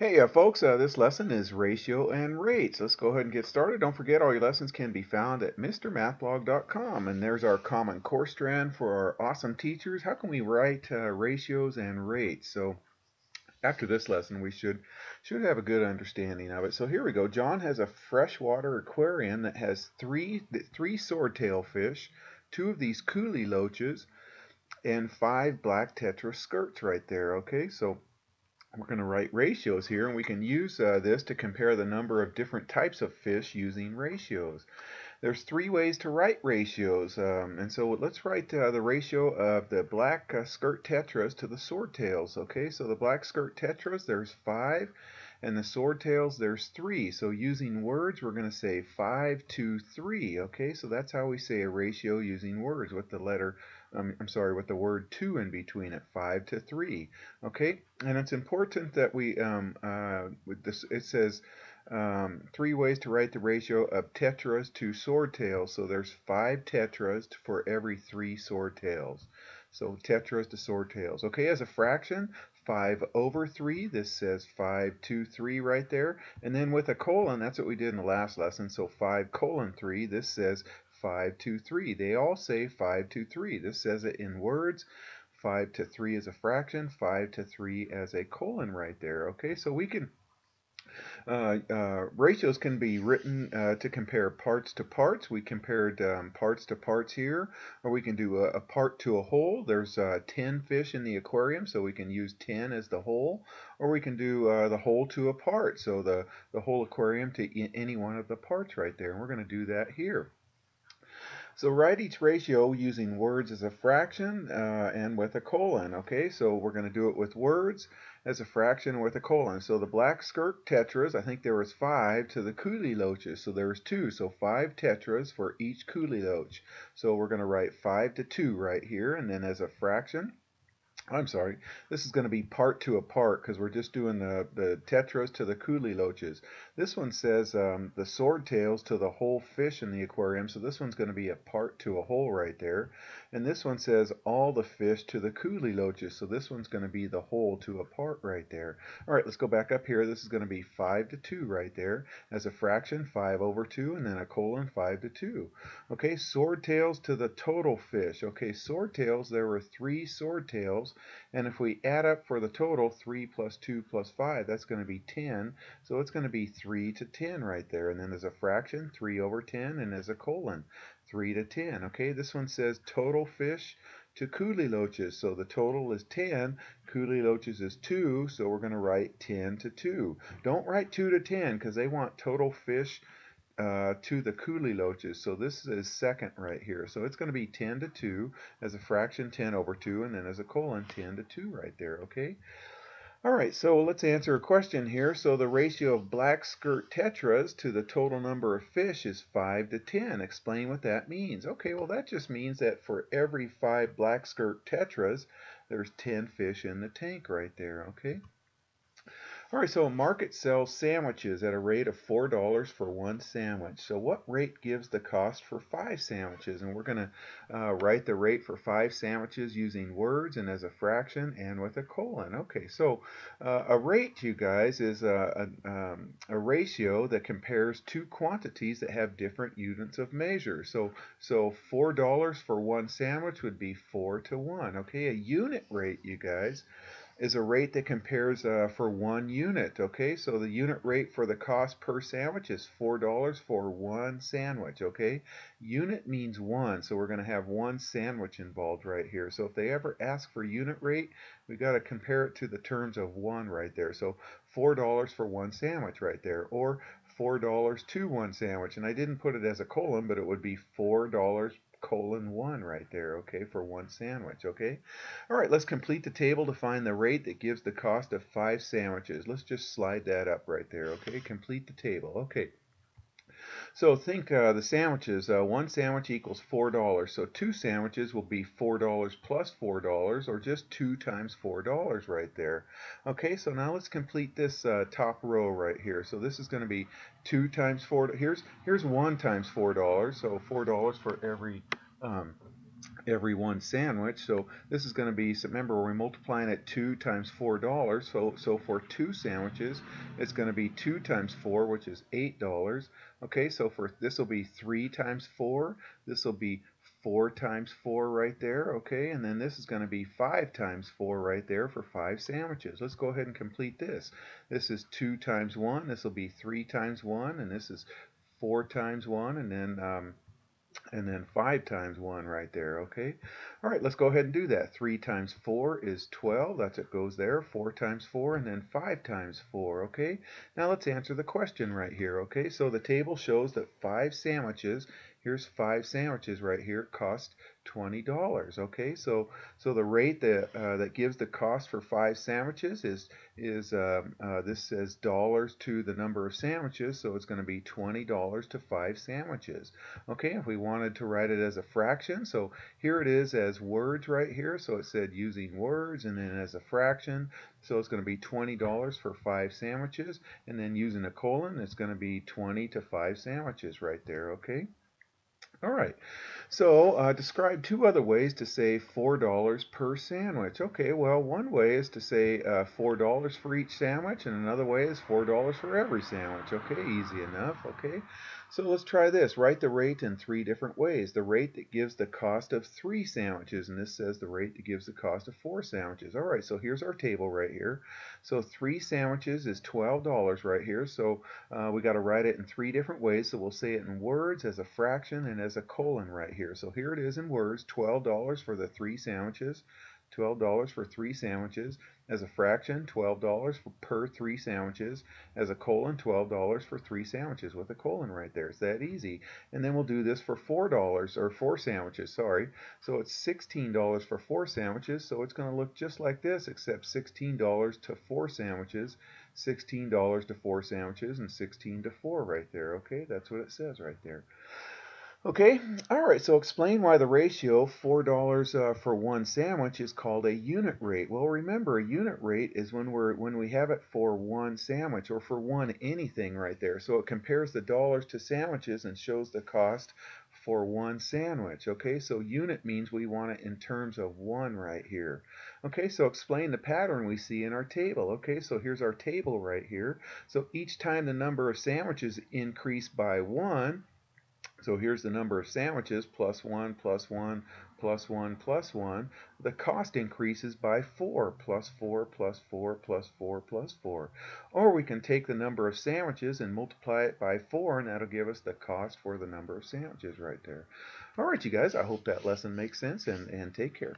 Hey uh, folks, uh, this lesson is ratio and rates. Let's go ahead and get started. Don't forget all your lessons can be found at MrMathBlog.com and there's our Common Core standard for our awesome teachers. How can we write uh, ratios and rates? So after this lesson we should should have a good understanding of it. So here we go. John has a freshwater aquarium that has three three swordtail fish, two of these coolie loaches, and five black tetra skirts right there. Okay, so we're going to write ratios here and we can use uh, this to compare the number of different types of fish using ratios. There's three ways to write ratios um, and so let's write uh, the ratio of the black uh, skirt tetras to the swordtails. Okay, so the black skirt tetras there's five and the swordtails there's three. So using words we're going to say five to three. Okay, so that's how we say a ratio using words with the letter um, I'm sorry, with the word 2 in between it, 5 to 3. Okay, and it's important that we, um, uh, with this, it says um, three ways to write the ratio of tetras to swordtails. So there's five tetras for every three swordtails. So tetras to swordtails. Okay, as a fraction, 5 over 3. This says 5 to 3 right there. And then with a colon, that's what we did in the last lesson. So 5 colon 3, this says 5 to 3. They all say 5 to 3. This says it in words. 5 to 3 is a fraction, 5 to 3 as a colon right there. Okay, so we can, uh, uh, ratios can be written uh, to compare parts to parts. We compared um, parts to parts here, or we can do a, a part to a whole. There's uh, 10 fish in the aquarium, so we can use 10 as the whole, or we can do uh, the whole to a part, so the, the whole aquarium to any one of the parts right there. And we're going to do that here. So write each ratio using words as a fraction uh, and with a colon. Okay, so we're going to do it with words as a fraction with a colon. So the black skirt tetras, I think there was five to the coolie loaches. So there was two, so five tetras for each coolie loach. So we're going to write five to two right here, and then as a fraction. I'm sorry, this is going to be part to a part because we're just doing the, the tetras to the coolie loaches. This one says um, the swordtails to the whole fish in the aquarium, so this one's going to be a part to a whole right there. And this one says all the fish to the coolie loaches, so this one's going to be the whole to a part right there. All right, let's go back up here. This is going to be 5 to 2 right there. As a fraction, 5 over 2, and then a colon, 5 to 2. Okay, swordtails to the total fish. Okay, swordtails, there were three swordtails. And if we add up for the total, 3 plus 2 plus 5, that's going to be 10. So it's going to be 3 to 10 right there. And then as a fraction, 3 over 10, and as a colon, 3 to 10. Okay, this one says total fish to coolie loaches. So the total is 10. Coolie loaches is 2, so we're going to write 10 to 2. Don't write 2 to 10 because they want total fish uh, to the coolie loaches. So this is second right here. So it's going to be 10 to 2 as a fraction 10 over 2 and then as a colon 10 to 2 right there, okay? All right, so let's answer a question here. So the ratio of black skirt tetras to the total number of fish is 5 to 10. Explain what that means. Okay, well that just means that for every 5 black skirt tetras, there's 10 fish in the tank right there, okay? All right, so a market sells sandwiches at a rate of $4 for one sandwich. So what rate gives the cost for five sandwiches? And we're going to uh, write the rate for five sandwiches using words and as a fraction and with a colon. Okay, so uh, a rate, you guys, is a, a, um, a, ratio that compares two quantities that have different units of measure. So, so $4 for one sandwich would be 4 to 1. Okay, a unit rate, you guys is a rate that compares uh, for one unit. Okay, so the unit rate for the cost per sandwich is $4 for one sandwich. Okay, unit means one, so we're going to have one sandwich involved right here. So if they ever ask for unit rate, we got to compare it to the terms of one right there. So $4 for one sandwich right there, or $4 to one sandwich. And I didn't put it as a colon, but it would be $4 colon 1 right there, okay, for one sandwich, okay? All right, let's complete the table to find the rate that gives the cost of five sandwiches. Let's just slide that up right there, okay? Complete the table, okay. So think uh, the sandwiches, uh, one sandwich equals $4. So two sandwiches will be $4 $4 or just 2 times $4 right there. Okay, so now let's complete this uh, top row right here. So this is going to be 2 times 4. Here's, here's 1 times $4. So $4 for every um, every one sandwich. So this is going to be, remember we're multiplying it 2 times $4. So, so for two sandwiches, it's going to be 2 times 4, which is $8. Okay, so for this will be 3 times 4. This will be 4 times 4 right there, okay? And then this is going to be 5 times 4 right there for 5 sandwiches. Let's go ahead and complete this. This is 2 times 1. This will be 3 times 1. And this is 4 times 1. And then... Um, and then 5 times 1 right there, okay? All right, let's go ahead and do that. 3 times 4 is 12. That's it goes there. 4 times 4 and then 5 times 4, okay? Now let's answer the question right here, okay? So the table shows that 5 sandwiches here's five sandwiches right here cost $20 okay? So so the rate that uh, that gives the cost for five sandwiches is is um, uh, this says dollars to the number of sandwiches so it's going to be $20 to five sandwiches okay? If we wanted to write it as a fraction so here it is as words right here. So it said using words and then as a fraction. So it's going to be $20 for five sandwiches and then using a colon it's going to be 20 to five sandwiches right there okay all right, so uh, describe two other ways to save $4 per sandwich. Okay, well, one way is to say uh, $4 for each sandwich, and another way is $4 for every sandwich. Okay, easy enough. Okay, so let's try this. Write the rate in three different ways. The rate that gives the cost of three sandwiches, and this says the rate that gives the cost of four sandwiches. All right, so here's our table right here. So three sandwiches is $12 right here. So uh, we got to write it in three different ways. So we'll say it in words, as a fraction, and as a colon right here. So here it is in words, $12 for the three sandwiches. $12 for three sandwiches. As a fraction, $12 for, per three sandwiches. As a colon, $12 for three sandwiches with a colon right there. It's that easy. And then we'll do this for $4 or four sandwiches, sorry. So it's $16 for four sandwiches. So it's going to look just like this except $16 to four sandwiches, $16 to four sandwiches, and 16 to four right there. Okay, that's what it says right there. Okay, all right, so explain why the ratio $4 uh, for one sandwich is called a unit rate. Well, remember, a unit rate is when we're when we have it for one sandwich or for one anything right there. So it compares the dollars to sandwiches and shows the cost for one sandwich. Okay, so unit means we want it in terms of one right here. Okay, so explain the pattern we see in our table. Okay, so here's our table right here. So each time the number of sandwiches increase by one, so here's the number of sandwiches, plus 1, plus 1, plus 1, plus 1. The cost increases by 4, plus 4, plus 4, plus 4, plus 4. Or we can take the number of sandwiches and multiply it by 4, and that'll give us the cost for the number of sandwiches right there. All right, you guys, I hope that lesson makes sense, and, and take care.